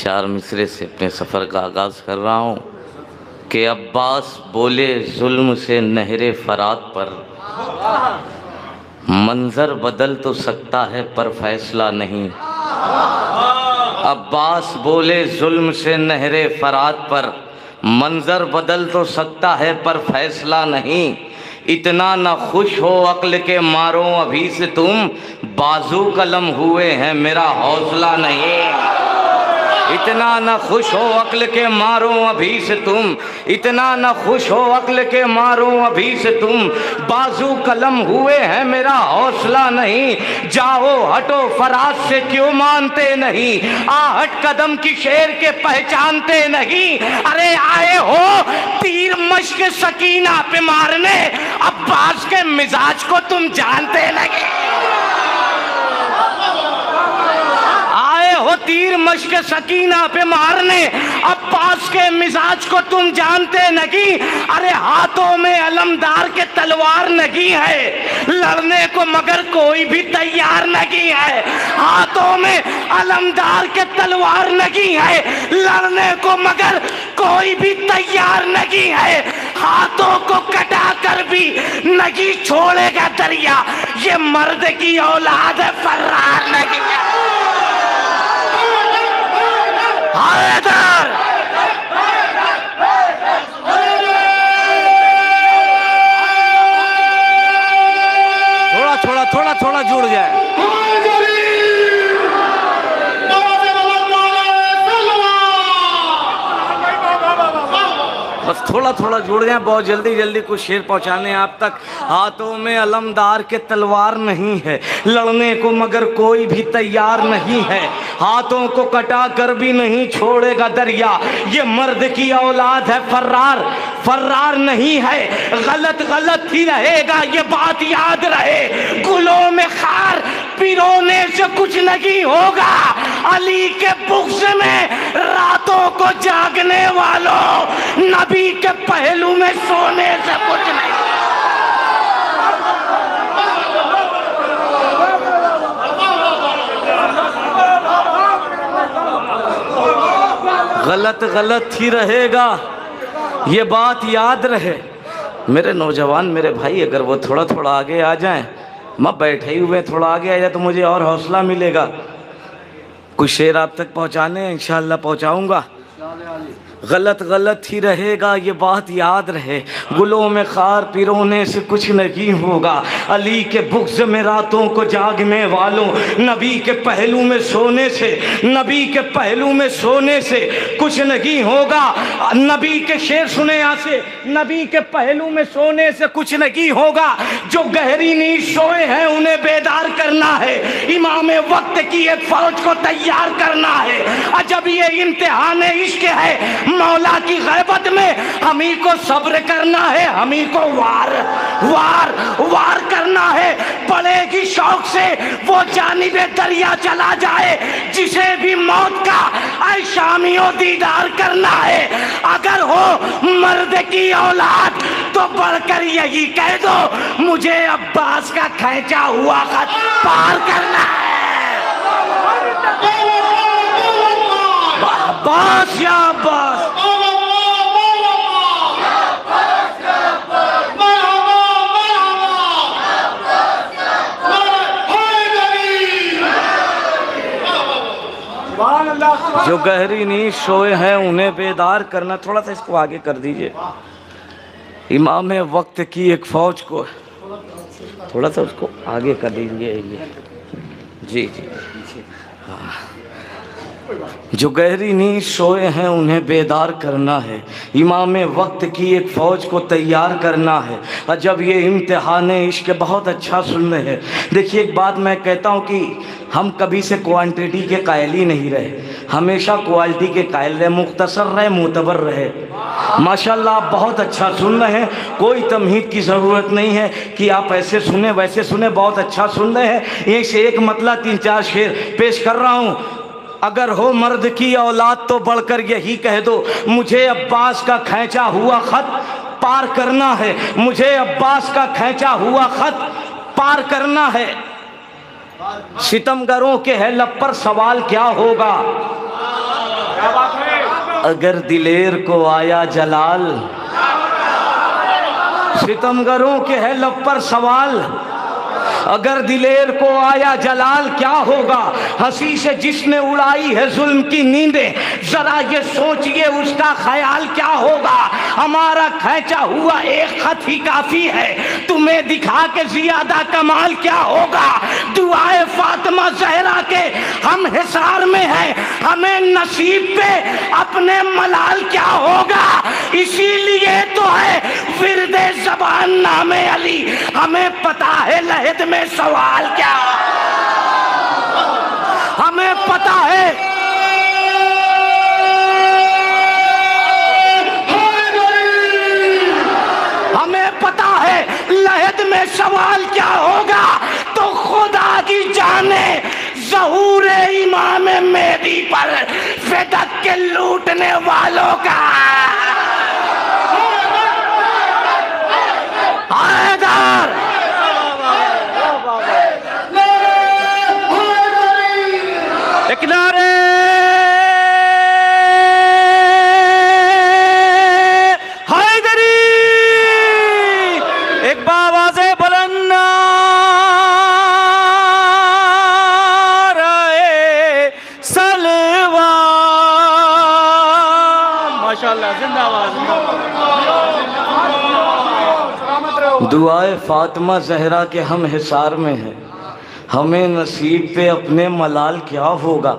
चार मिसरे से अपने सफ़र का आगाज़ कर रहा हूँ कि अब्बास बोले, जुल्म से नहरे फरात पर। मंज़र बदल तो सकता है, पर फैसला नहीं। अब्बास बोले, जुल्म से नहरे फरात पर। मंज़र बदल तो सकता है, पर फैसला नहीं। इतना ना खुश हो अक्ल के मारो, अभी से तुम बाजू कलम हुए हैं, मेरा हौसला नहीं। इतना न खुश हो अक्ल के मारो अभी से तुम। इतना न खुश हो अक्ल के मारो अभी से तुम। बाजू कलम हुए हैं मेरा हौसला नहीं। जाओ, हटो, फराज से क्यों मानते नहीं? आहट कदम की शेर के पहचानते नहीं। अरे आए हो तीर मश्क सकीना पे मारने। अब्बास के मिजाज को तुम जानते नहीं हो तीर मश्क सकीना पे मारने। अब्बास के मिजाज को तुम जानते नहीं। अरे हाथों में अलमदार के तलवार नहीं है। लड़ने को मगर कोई भी तैयार नहीं है। हाथों में अलमदार के तलवार नहीं है। लड़ने को मगर कोई भी तैयार नहीं है। हाथों को कटा कर भी नहीं छोड़ेगा दरिया। ये मर्द की औलाद है, फर्रार नहीं है हैदर थोड़ा थोड़ा थोड़ा जुड़ जाए। थोड़ा थोड़ा जुड़ जाए, बहुत जल्दी जल्दी कुछ शेर पहुँचाने आप तक। हाथों में अलमदार के तलवार नहीं है, लड़ने को मगर कोई भी तैयार नहीं है। हाथों को कटा कर भी नहीं छोड़ेगा दरिया। ये मर्द की औलाद है, फर्रार। फर्रार नहीं है गलत गलत ही रहेगा, ये बात याद रहे। गुलों में खार, पिरोने से कुछ नहीं होगा। अली के बुक्स में रातों को जागने वालों, नबी के पहलू में सोने से कुछ नहीं। गलत गलत ही रहेगा, ये बात याद रहे। मेरे नौजवान, मेरे भाई, अगर वो थोड़ा थोड़ा आगे आ जाएँ, मैं बैठे हुए, थोड़ा आगे आ जाए तो मुझे और हौसला मिलेगा। कुछ शेर आप तक पहुँचाने इंशाल्लाह पहुंचाऊँगा। गलत गलत ही रहेगा, ये बात याद रहे। गुलों में खार पिरोने से कुछ नहीं होगा। अली के बुग्ज में रातों को जागने वालों, नबी के पहलू में सोने से, नबी के पहलू में सोने से कुछ नहीं होगा। नबी के शेर सुने यहाँ से नबी के पहलू में सोने से कुछ नहीं होगा। जो गहरी नींद सोए हैं, उन्हें बेदार करना है। इमाम वक्त की एक फौज को तैयार करना है। अजब ये इम्तिहान इश्क है। मौला की गैबत में हम को सब्र करना है हम को वार वार वार करना है। पड़ेगी शौक से वो जानिब दरिया चला जाए, जिसे भी मौत का ऐशामियों दीदार करना है। अगर हो मर्द की औलाद तो बढ़कर यही कह दो, मुझे अब्बास का खेचा हुआ खत पार करना है। अब्बास या अब्बास जो गहरी नींद सोए हैं, उन्हें बेदार करना, थोड़ा सा इसको आगे कर दीजिए। इमाम वक्त की एक फौज को। थोड़ा सा उसको आगे कर दीजिए, ये। जी जी। हाँ। जो गहरी नींद सोए हैं, उन्हें बेदार करना है। इमाम वक्त की एक फ़ौज को तैयार करना है। और जब ये इम्तहान इश्क बहुत अच्छा सुन रहे हैं, देखिए एक बात मैं कहता हूँ कि हम कभी से क्वांटिटी के कायल ही नहीं रहे। हमेशा क्वालिटी के कायल रहे, मुख्तसर रहे, मुतबर रहे। माशाल्लाह, आप बहुत अच्छा सुन रहे हैं। कोई तमहीद की ज़रूरत नहीं है कि आप ऐसे सुने, वैसे सुने, बहुत अच्छा सुन रहे हैं। एक से एक मतला तीन चार शेर पेश कर रहा हूँ। अगर हो मर्द की औलाद तो बढ़कर यही कह दो, मुझे अब्बास का खैचा हुआ खत पार करना है। मुझे अब्बास का खैचा हुआ खत पार करना है। सितमगरों के है लब पर सवाल क्या होगा? अगर दिलेर को आया जलाल, सितमगरों के है लब पर सवाल अगर दिलेर को आया जलाल, क्या होगा? हँसी से जिसने उड़ाई है जुल्म की नींदें, जरा ये सोचिए उसका ख्याल क्या होगा? हमारा खैचा हुआ एक खत ही काफ़ी है। तुम्हें दिखा के ज़्यादा कमाल क्या होगा? दुआए फातिमा जहरा के, हम हिसार में है, हमें नसीब पे अपने मलाल क्या होगा? इसीलिए तो है फिर दे जबान नामे अली। हमें पता है लहद में सवाल क्या। हमें पता है। लहद में सवाल क्या होगा। तो खुदा की जाने जहूर इमाम मेदी पर फिदक के लूटने वालों का। हैदर दुआए फातिमा जहरा के हम हिसार में हैं। हमें नसीब पे अपने मलाल क्या होगा?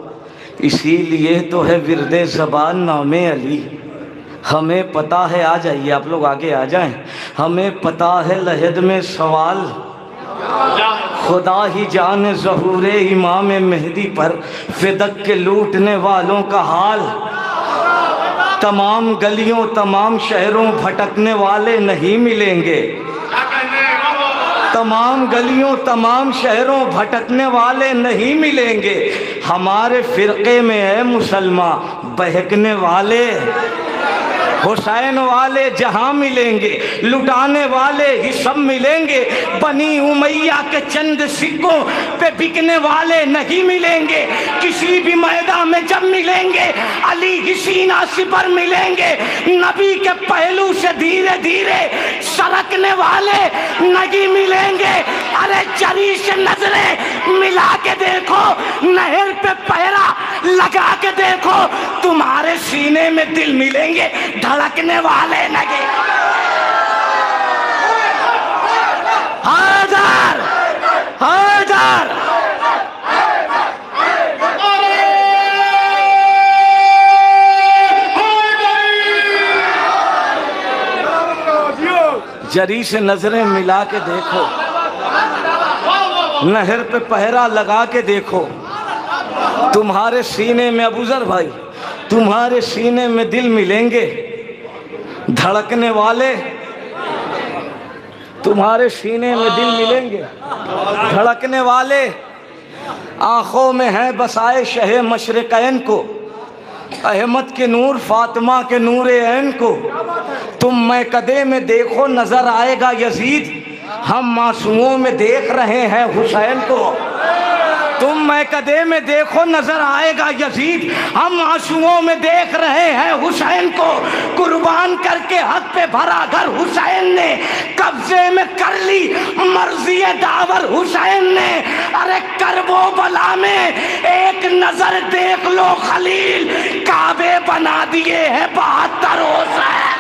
इसीलिए तो है विरद ज़बान नामे अली। हमें पता है, आ जाइए आप लोग आगे आ जाएँ। हमें पता है लहद में सवाल। खुदा ही जान जहूर इमाम मेहदी पर फिदक के लूटने वालों का हाल। तमाम गलियों, तमाम शहरों भटकने वाले नहीं मिलेंगे। तमाम गलियों, तमाम शहरों भटकने वाले नहीं मिलेंगे। हमारे फिरके में है मुसलमान, बहकने वाले। हुसैन वाले जहाँ मिलेंगे, लुटाने वाले ही सब मिलेंगे। बनी उमैया के चंद सिक्कों पे बिकने वाले नहीं मिलेंगे। किसी भी मैदान में जब मिलेंगे, अली ही सीना सिपर मिलेंगे। नबी के पहलू से धीरे धीरे सरकने वाले नहीं मिलेंगे। अरे चरी से नज़रें मिला के देखो, नहर पे पहरा लगा के देखो, तुम्हारे सीने में दिल मिलेंगे, धड़कने वाले लगे हज़ार हज़ार जरी से नज़रें मिला के देखो, नहर पे पहरा लगा के देखो। तुम्हारे सीने में अबूजर भाई, तुम्हारे सीने में दिल मिलेंगे। धड़कने वाले, तुम्हारे सीने में दिल मिलेंगे। धड़कने वाले, आँखों में है बसाए शह मशरकैन को, अहमद के नूर, फातिमा के नूर ऐन को। तुम मैं कदे में देखो नज़र आएगा यजीद, हम मासूमों में देख रहे हैं हुसैन को। तुम मैं कदे में देखो, नज़र आएगा यजीद। हम आंसुओं में देख रहे हैं हुसैन को। कुर्बान करके हक पे भरा घर हुसैन ने। कब्जे में कर ली मर्ज़ी दावर हुसैन ने। अरे करबो बला में एक नज़र देख लो खलील। काबे बना दिए हैं बहत्तर हुसैन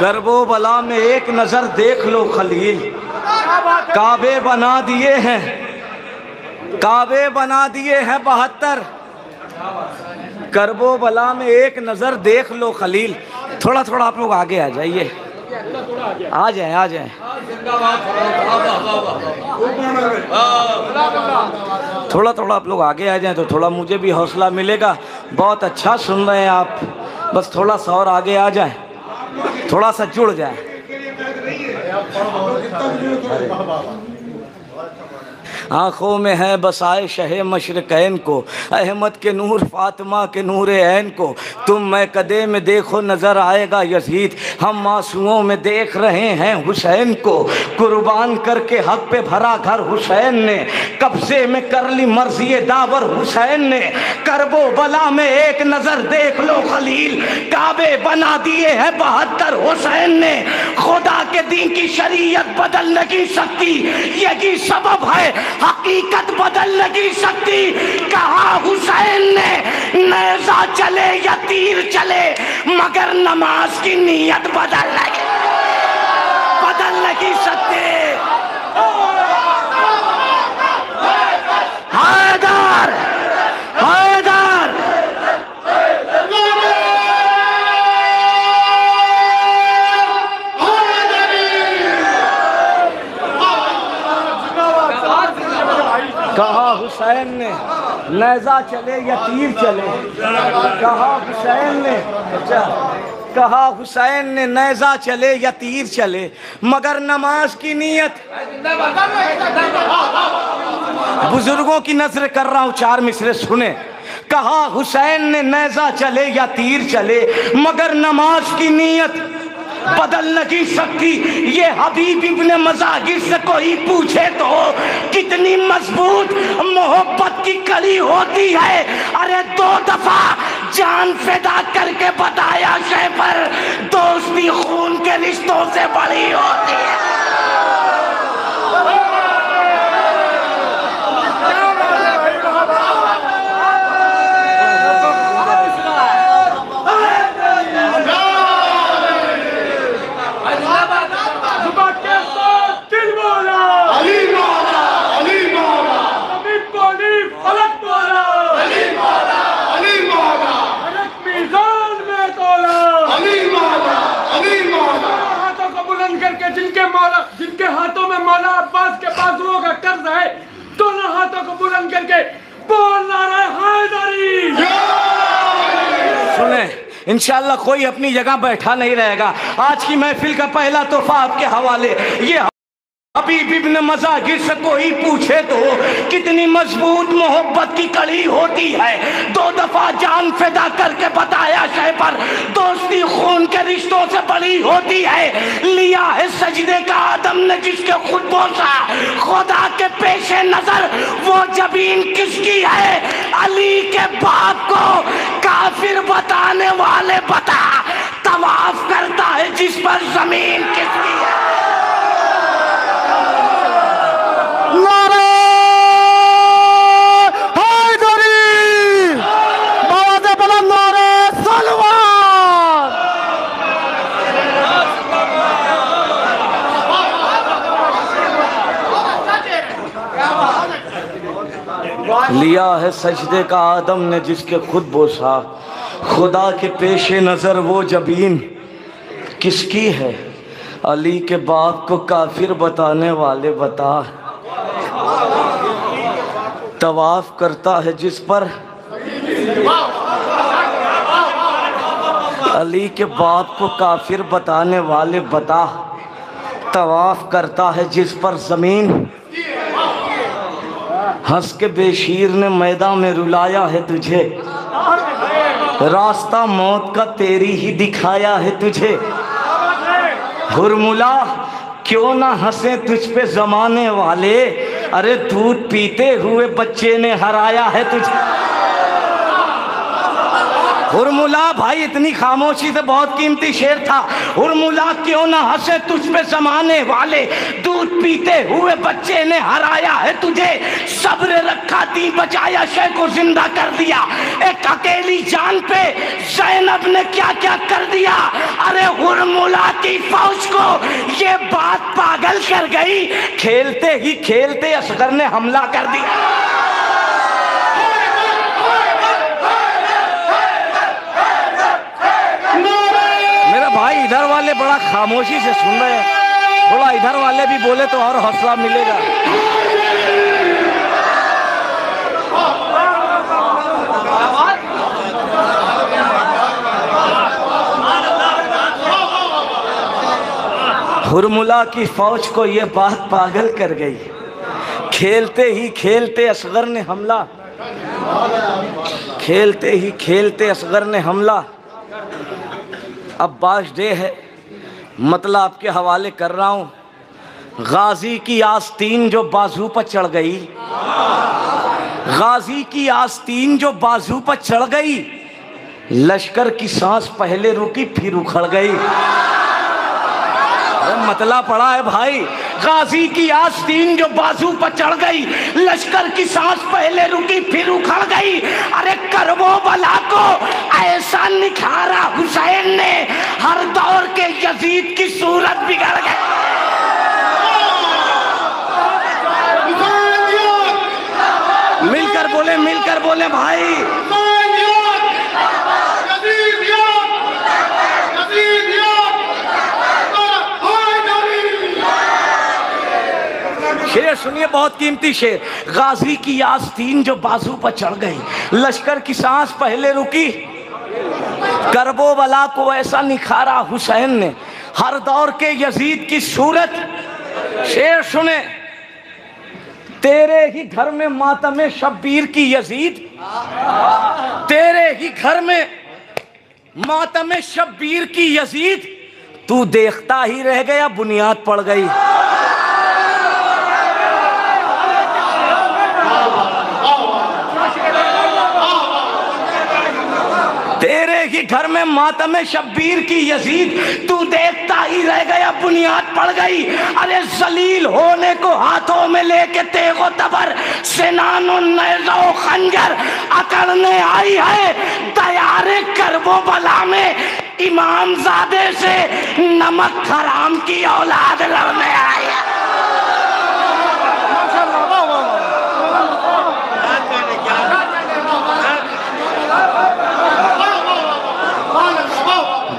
करबो बला में एक नज़र देख लो खलील। काबे बना दिए हैं। काबे बना दिए हैं बहत्तर। करबो बला में एक नज़र देख लो खलील। थोड़ा थोड़ा आप लोग आगे आ जाइए। आ जाए आ जाए। थोड़ा थोड़ा आप लोग आगे आ जाए तो थोड़ा मुझे भी हौसला मिलेगा। बहुत अच्छा सुन रहे हैं आप। बस थोड़ा सा और आगे आ जाए। थोड़ा सा जुड़ जाए। आँखों में है बसाए शह मशरकैन को, अहमद के नूर, फातिमा के नूर ऐन को। तुम मैं कदे में देखो नज़र आएगा यजीद, हम मासूमों में देख रहे हैं हुसैन को। कुर्बान करके हक पे भरा घर हुसैन ने, कब्जे में कर ली मर्ज़ी दावर हुसैन ने। करबो बला में एक नज़र देख लो खलील, काबे बना दिए हैं बहत्तर हुसैन ने। खुदा के दिन की शरीयत बदल की सकती। यही सबब है, हकीकत बदलने की शक्ति कहा हुसैन ने, नेजा चले या तीर चले, मगर नमाज़ की नीयत बदल की बदल की सकते। हैदर! नेजा चले या तीर चले। कहा हुसैन ने अच्छा कहा हुसैन ने नेजा चले या तीर चले। मगर नमाज़ की नीयत। बुज़ुर्गों की नज़र कर रहा हूँ, चार मिसरे सुने। कहा हुसैन ने नैजा चले या तीर चले। मगर नमाज़ की नीयत। बदलने नहीं सकती। ये हबीब इब्ने मजाहिर से कोई पूछे तो कितनी मज़बूत मोहब्बत की कड़ी होती है। अरे दो दफ़ा जान फिदा करके बताया शे पर दोस्ती खून के रिश्तों से बड़ी होती है दिल बोला अली मौला अली मौला हबीब बोली फलक बोला अली मौला अली मौला फलक मीजान में तोला अली मौला अली मौला हाथों को बुलंद करके जिनके मौला जिनके हाथों में मौला अब्बास के बाजुओं का कर्ज है दोनों हाथों को बुलंद करके बोल नारा हैदरी सुने, इंशाल्लाह कोई अपनी जगह बैठा नहीं रहेगा। आज की महफिल का पहला तोहफा आपके हवाले। ये हबीब इब्न मजागिर से कोई पूछे तो कितनी मज़बूत मोहब्बत की कड़ी होती है। दो दफ़ा जान फिदा करके बताया शह पर, दोस्ती खून के रिश्तों से बड़ी होती है। लिया है सजदे का आदम ने जिसके खुद बोसा खुदा के पेशे नज़र, वो जबीन किसकी है? अली के बाप को काफिर बताने वाले बता, तवाफ करता है जिस पर ज़मीन किसकी है नारे हैदरी बाबा बला नारे सलवान लिया है सजदे का आदम ने जिसके खुद बोसा। खुदा के पेशे नज़र वो जबीन। किसकी है? अली के बाप को काफिर बताने वाले बता। तवाफ करता है जिस पर। अली के बाप को काफिर बताने वाले बता। तवाफ करता है जिस पर ज़मीन। हंस के बेशीर ने मैदान में रुलाया है तुझे। रास्ता मौत का तेरी ही दिखाया है तुझे। हुरमुला क्यों ना हंसे तुझ पे जमाने वाले? अरे दूध पीते हुए बच्चे ने हराया है तुझे। हुरमुला भाई, इतनी खामोशी से बहुत कीमती शेर था। हुरमुला क्यों ना हंसे तुझ पे जमाने वाले? दूध पीते हुए बच्चे ने हराया है तुझे। सब्र रखा दी बचाया, शय को ज़िंदा कर दिया। एक अकेली जान पे जैनब ने क्या क्या कर दिया? अरे हुरमुला की फौज को ये बात पागल कर गई। खेलते ही खेलते असगर ने हमला कर दिया मेरा भाई इधर वाले बड़ा खामोशी से सुन रहे हैं। थोड़ा इधर वाले भी बोले तो और हौसला मिलेगा। हुरमुला की फौज को ये बात पागल कर गई। खेलते ही खेलते असगर ने हमला। खेलते ही खेलते असगर ने हमला। अब डे है। मतलब आपके हवाले कर रहा हूँ। गाजी की आस्तीन जो बाजू पर चढ़ गई। गाजी की आस्तीन जो बाजू पर चढ़ गई। लश्कर की सांस पहले रुकी, फिर उखड़ गई। मतला पड़ा है भाई। गाजी की आस्तीन जो बाजू पर चढ़ गई। लश्कर की सांस पहले रुकी, फिर उखड़ गई। अरे करबो बला को ऐसा निखारा हुसैन ने हर दौर के यजीद की सूरत बिगड़ गई। मिलकर बोले मिलकर बोले भाई। शेर, सुनिए, बहुत कीमती शेर। गाजी की आस्तीन जो बाजू पर चढ़ गई। लश्कर की सांस पहले रुकी। करबो बला को ऐसा निखारा हुसैन ने। हर दौर के यजीद की सूरत, शेर सुने। तेरे ही घर में मातम शब्बीर की यजीद, तेरे ही घर में मातम शब्बीर की यजीद, तू देखता ही रह गया, बुनियाद पड़ गई। ही घर में मातम शब्बीर की यजीद, तू देखता ही रह गया, बुनियाद पड़ गई। अरे, जलील होने को हाथों में लेके तेगो तबर सेनानो नजो खंजर अकड़ने आई है। तैयारे करबो बला में इमाम जादे से नमक हराम की औलाद लड़ने आई है।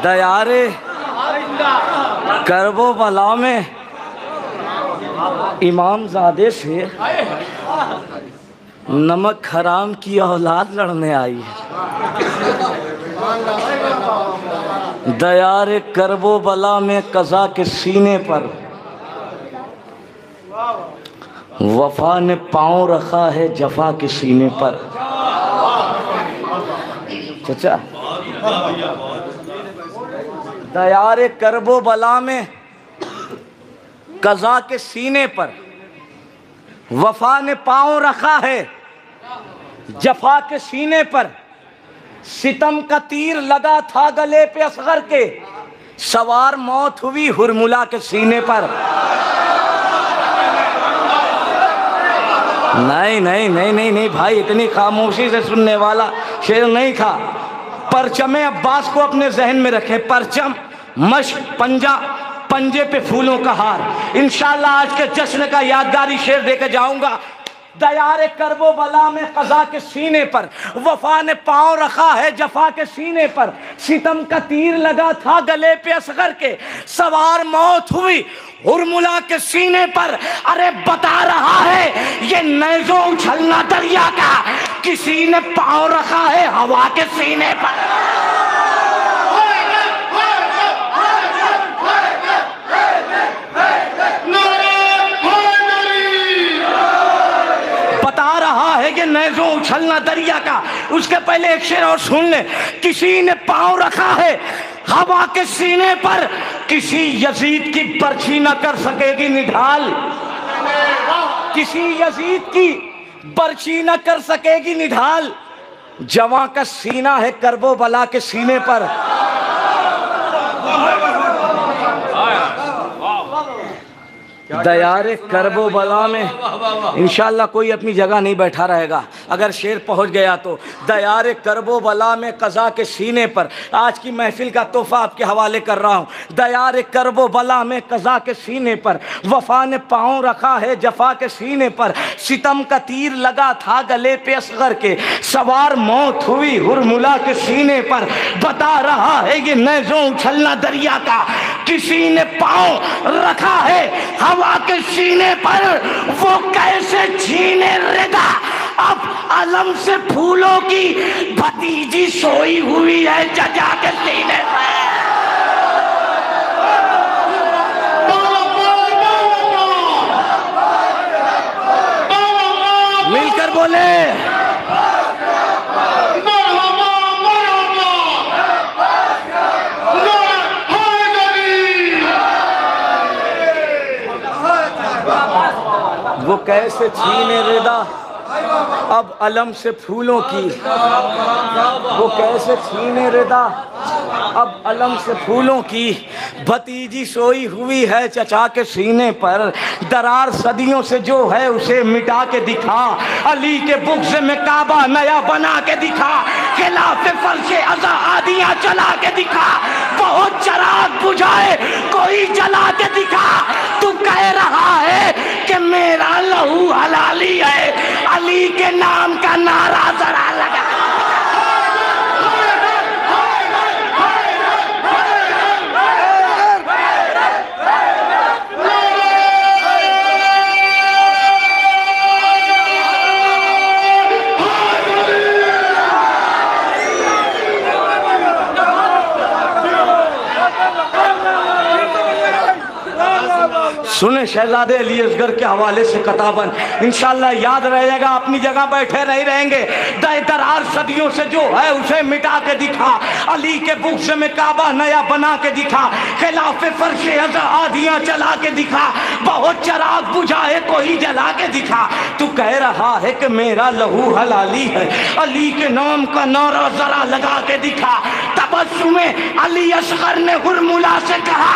दयारे करबो बला में इमाम जादे से नमक हराम की औलाद लड़ने आई है। दयारे करबो बला में कजा के सीने पर वफा ने पाँव रखा है जफा के सीने पर। चचा दयारे करबो बला में, कजा के सीने पर, वफा ने पाँव रखा है, जफा के सीने पर, सितम का तीर लगा था गले पे असगर के, सवार मौत हुई हुरमुला के सीने पर। नहीं नहीं नहीं नहीं नहीं, भाई, इतनी खामोशी से सुनने वाला शेर नहीं था। परचमे अब्बास को अपने जहन में रखे। परचम, मश, पंजा, पंजे पे फूलों का हार। इंशाल्लाह आज के जश्न का यादगारी शेर देकर जाऊँगा। दयारे करबो बला में कजा के सीने पर। वफा ने पाँव रखा है जफा के सीने पर। सितम का तीर लगा था गले पे असगर के। सवार मौत हुई हुरमुला के सीने पर। अरे बता रहा है, ये नैजो उछलना दरिया का। किसी ने पाँव रखा है हवा के सीने पर बता रहा है कि नैजो उछलना दरिया का। उसके पहले एक शेर और सुन ले। किसी ने पाँव रखा है, हवा के सीने पर। किसी यजीद की बर्छी न कर सकेगी निढाल। किसी यजीद की बर्छी न कर सकेगी निढाल। जवा का सीना है करबो बला के सीने पर। दयारे करबो बला में। इंशाल्लाह कोई अपनी जगह नहीं बैठा रहेगा। अगर शेर पहुँच गया तो। दयारे करबो बला में कज़ा के सीने पर। आज की महफिल का तोहफा आपके हवाले कर रहा हूँ। दयारे करबो बला में कज़ा के सीने पर। वफा ने पाँव रखा है जफा के सीने पर। सितम का तीर लगा था गले पे असगर के। सवार मौत हुई हुरमुला के सीने पर। बता रहा है ये नैजों उछलना दरिया का। किसी ने पाँव रखा है। हवा के सीने पर वो कैसे छीने रेगा अब अलम से फूलों की भतीजी सोई हुई है जजा के सीने पर। बोले मरहबा मरहबा नारा हैदरी वो कैसे छीने रेदा अब अलम से फूलों की। वो कैसे छीने रिदा अब अलम से फूलों की भतीजी सोई हुई है चचा के सीने पर। दरार सदियों से जो है उसे मिटा के दिखा। अली के बुक्स में काबा नया बना के दिखा। खिलाफ फर्श अजा आदियाँ चला के दिखा। बहुत चराग बुझाए, कोई जला के दिखा। तू कह रहा है कि मेरा लहू हलाली है। अली के नाम का नारा जरा लगा। सुने शहजादे अली असगर के हवाले से कताबन। इंशाल्लाह याद रहेगा, अपनी जगह बैठे नहीं रहेंगे। दरार सदियों से जो है उसे मिटा के दिखा। अली के बुक्स में काबा नया बना के दिखा। खिलाफ फर्श आधियाँ चला के दिखा। बहुत चराग बुझाए कोई जला के दिखा। तू कह रहा है कि मेरा लहू हलाली है। अली के नाम का नारा जरा लगा के दिखा। तबस्सुमे अली असगर ने हुरमुला से कहा,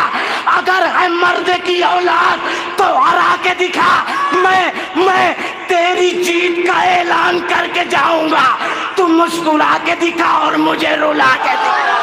अगर है मर्द की औलाद तो हरा के दिखा, मैं मैं तेरी जीत का ऐलान करके जाऊँगा। तुम मुस्कुरा के दिखा और मुझे रुला के दिखा।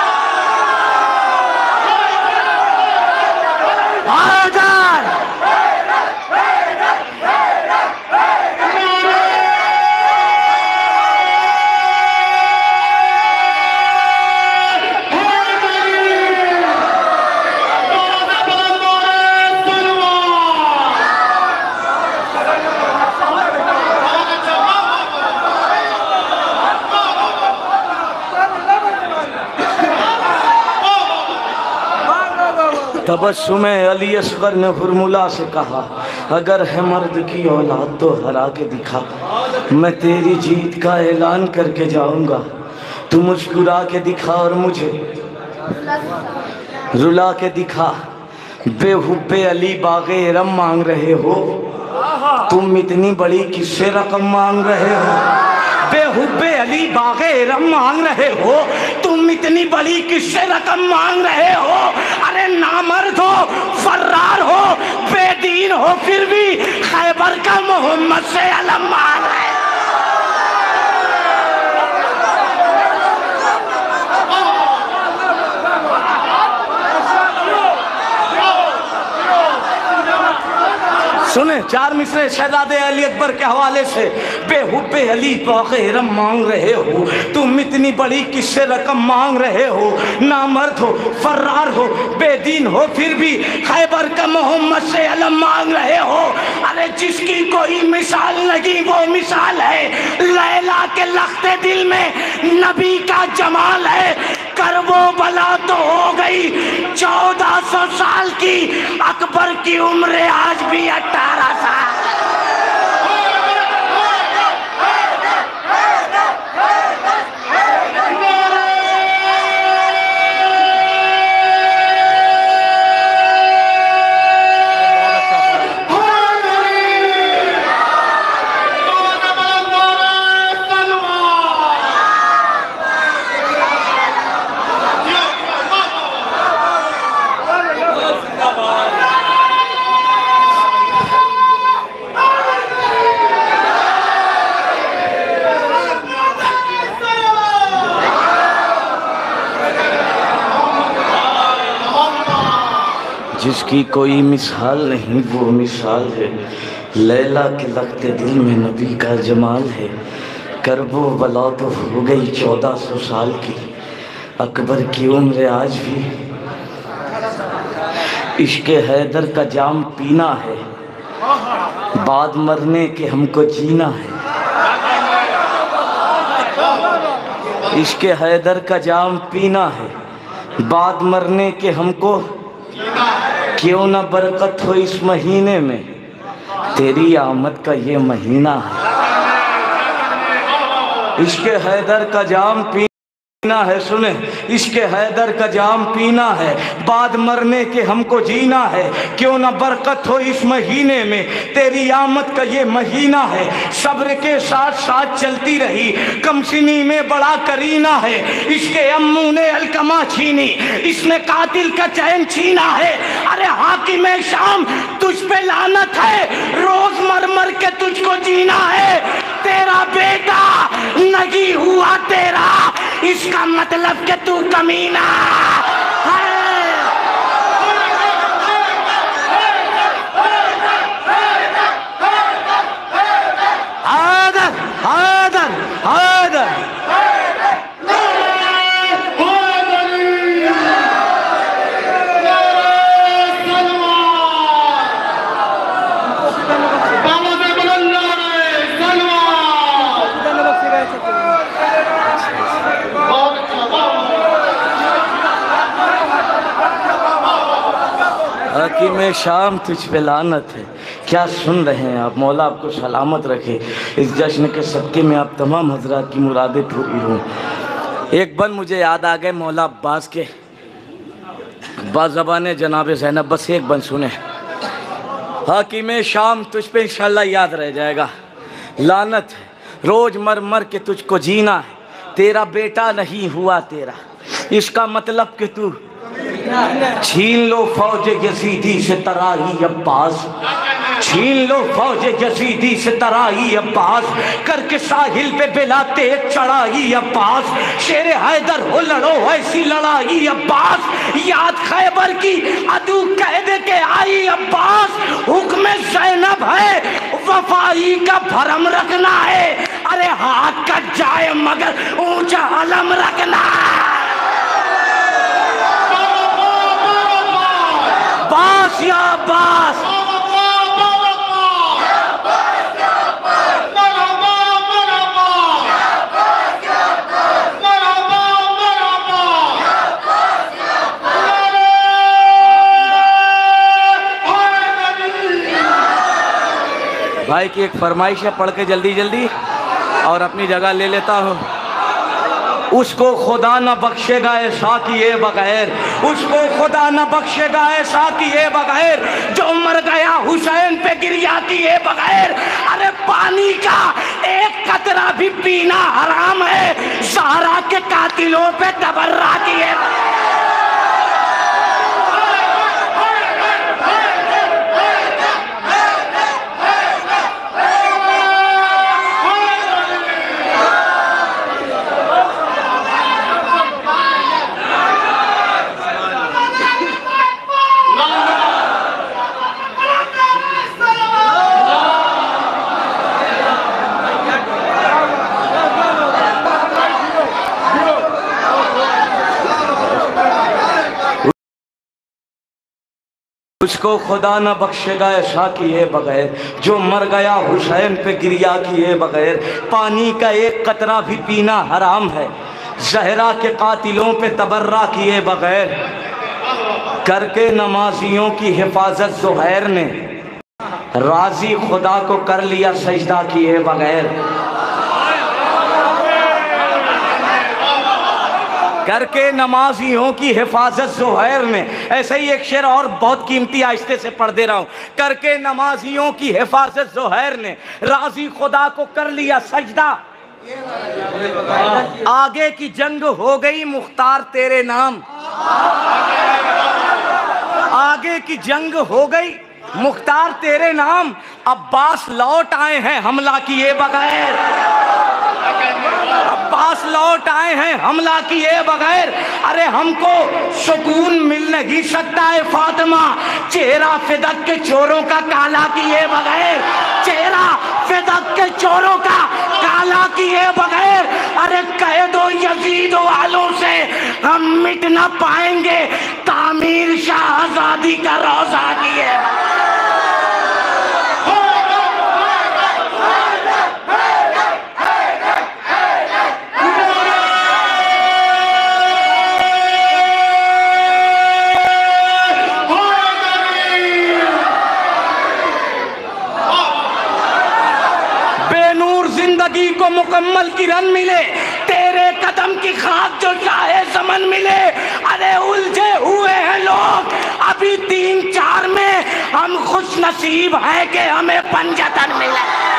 तबस्सुम अली असगर ने फुरमुला से कहा, अगर है मर्द की औलाद तो हरा के दिखा। मैं तेरी जीत का ऐलान करके जाऊँगा। तू मुस्कुरा के दिखा और मुझे रुला के दिखा। बेहुबे अली बागे रम मांग रहे हो। तुम इतनी बड़ी किससे रकम मांग रहे हो। बेहुबे अली बागे रम मांग रहे हो। तुम इतनी बड़ी किससे रकम मांग रहे हो। अरे नामर्द हो, फर्रार हो, बेदीन हो, फिर भी खैबर का मोहम्मद से अलम मांग रहे हो सुने, चार मिसरे शहजादे अली अकबर के हवाले से बेहुबे अली रम मांग रहे हो, तुम इतनी बड़ी किससे रकम मांग रहे हो, नामर्द हो, फर्रार हो, बेदीन हो, फिर भी खैबर का मोहम्मद से अलम मांग रहे हो। अरे जिसकी कोई मिसाल नहीं, वो मिसाल है, लैला के लखते दिल में नबी का जमाल है कर बला तो हो गई। चौदह सौ साल की अकबर की उम्र आज भी अठारह साल जिसकी कोई मिसाल नहीं, वो मिसाल है। लैला के लगते दिल में नबी का जमाल है। करबो बला तो हो गई चौदह सौ साल की। अकबर की उम्र आज भी। इश्क हैदर का जाम पीना है। बाद मरने के हमको जीना है। इश्क हैदर का जाम पीना है। बाद मरने के हमको क्यों ना बरकत हो इस महीने में? तेरी आमद का ये महीना है। इश्क हैदर का जाम पी पीना है, सुने। इसके हैदर का जाम पीना है। बाद मरने के हमको जीना है। क्यों ना बरकत हो इस महीने में? तेरी आमद का ये महीना है। सब्र के साथ साथ चलती रही। कमसिनी में बड़ा करीना है। इसके अम्मू ने अलकमा छीनी। इसने कातिल का चैन छीना है। अरे हाकि में शाम, तुझ पे लानत है। रोज मर मर के तुझको जीना है। तेरा बेटा नहीं हुआ तेरा। इसका मतलब कि तू कमीना। आदर आदर आदर। हाकिम शाम तुझ पे लानत है। क्या सुन रहे हैं आप? मौला आपको सलामत रखे। इस जश्न के सदक़े में आप तमाम हजरात की मुरादें पूरी हों। एक बन मुझे याद आ गए मौला अब्बास के। बाज़बान जनाब जैनब, बस एक बन सुने। हाकिम शाम तुझ पे इंशाल्लाह याद रह जाएगा। लानत है। रोज मर मर के तुझको जीना है। तेरा बेटा नहीं हुआ तेरा। इसका मतलब कि तू छीन लो फौज यजीदी से तराही अब्बास। छीन लो फौज यजीदी से तराही अब्बास। करके साहिल पे बिलाते चढ़ाई अब्बास। शेर हैदर हो लड़ो ऐसी लड़ाई अब्बास। याद खैबर की अदू कह दे के आई अब्बास। हुक्म जैनब है, वफाई का भरम रखना है। अरे हाथ कट जाए मगर ऊँचा अलम रखना बास भाई की एक फरमाइश है, पढ़ के जल्दी जल्दी और अपनी जगह ले लेता हूँ। उसको खुदा न बख्शेगा ऐसा किए बगैर। उसको खुदा न बख्शेगा ऐसा किए बगैर। जो मर गया, हुसैन पे गिरिया किए बगैर। अरे पानी का एक कतरा भी पीना हराम है। सारा के कातिलों पे तबर्रा किए उसको खुदा न बख्शेगा, ऐसा किए बगैर। जो मर गया, हुसैन पे गिरिया किए बगैर। पानी का एक कतरा भी पीना हराम है। जहरा के कातिलों पे तबर्रा किए बगैर। करके नमाजियों की हिफाजत जुहैर ने। राज़ी खुदा को कर लिया, सजदा किए बगैर। करके नमाजियों की हिफाजत जुहैर ने ऐसे ही एक शेर और बहुत कीमती आहिस्ते से पढ़ दे रहा हूँ। करके नमाजियों की हिफाजत जुहैर ने। राज़ी खुदा को कर लिया सजदा। आगे की जंग हो गई, मुख्तार तेरे नाम। आगे की जंग हो गई, मुख्तार तेरे नाम। अब्बास लौट आए हैं हमला किए बगैर। अब्बास लौट आए हैं, हमला किए बगैर। अरे, हमको सुकून मिल नहीं सकता है, फातिमा। चेहरा फिदक के चोरों का काला किए बगैर। चेहरा फिदक के चोरों का काला किए बगैर। अरे, कह दो यजीद वालों से, हम मिट ना पाएँगे। तामीर शाह आज़ादी का रोजा किए ज़िंदगी को मुकम्मल किरण मिले, तेरे कदम की खाक जो चाहे समन मिले। अरे, उलझे हुए हैं लोग। अभी तीन चार में हम खुश नसीब है कि हमें पंजतन मिले।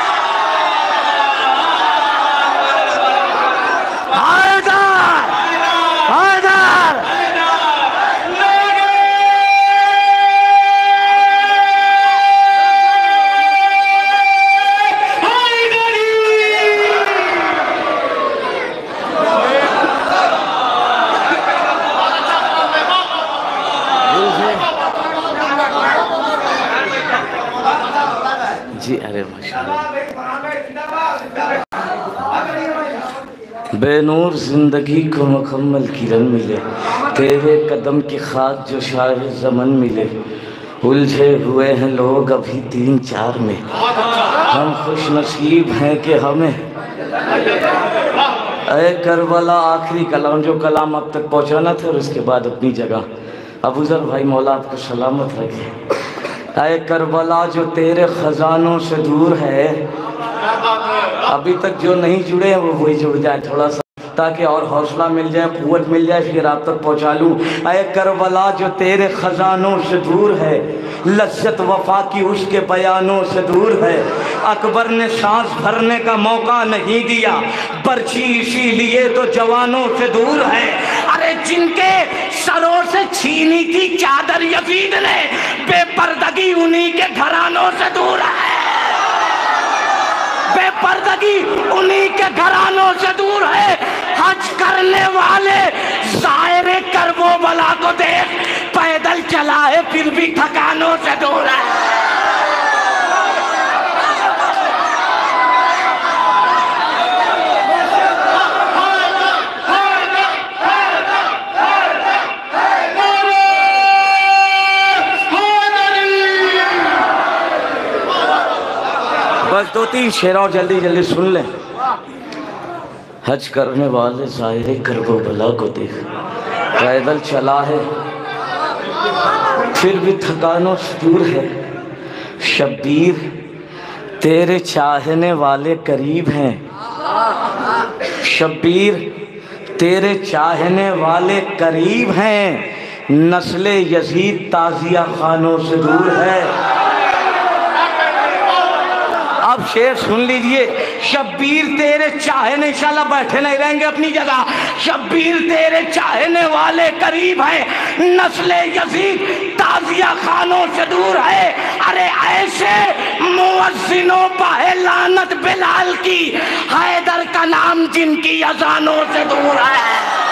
बेनूर ज़िंदगी को मुकम्मल किरण मिले। तेरे कदम की खाक जो शाह जमन मिले। उलझे हुए हैं लोग अभी तीन चार में। हम खुश नसीब हैं कि हमें। अरे करबला आखिरी कलाम, जो कलाम अब तक पहुंचाना था और उसके बाद अपनी जगह। अबूजर भाई मौला आपको सलामत रखे। अरे करबला जो तेरे खजानों से दूर है अभी तक जो नहीं जुड़े हैं, वो वही जुड़ जाए थोड़ा सा, ताकि और हौसला मिल जाए कुत मिल जाए, फिर आप तक पहुँचा लूँ। अय करबला जो तेरे ख़जानों से दूर है, लज्जत वफा की उसके बयानों से दूर है। अकबर ने सांस भरने का मौका नहीं दिया बर्छी इसीलिए तो जवानों से दूर है। अरे जिनके सरों से छीनी थी चादर यजीद ने, बेपर्दगी उन्हीं के घरानों से दूर है। बेपर्दगी उन्हीं के घरानों से दूर है। हज करने वाले जायरे वो बला को देख, पैदल चला है फिर भी थकानों से दूर है बस दो तीन शेर जल्दी जल्दी सुन लें। हज करने वाले ज़ाहिर करबो भला को देख। पैदल चला है, फिर भी थकानो से दूर है। शब्बीर, तेरे चाहने वाले करीब हैं। शब्बीर, तेरे चाहने वाले करीब हैं। नस्ल यजीद ताजिया खानों से दूर है। अब शेर सुन लीजिए, शब्बीर तेरे चाहने इंशाल्लाह बैठे नहीं रहेंगे अपनी जगह। शब्बीर तेरे चाहने वाले करीब है। नस्ल यजीद ताजिया खानों से दूर है। अरे ऐसे मुअज्जिनों पर लानत बिलाल की। हैदर का नाम जिनकी अजानों से दूर है।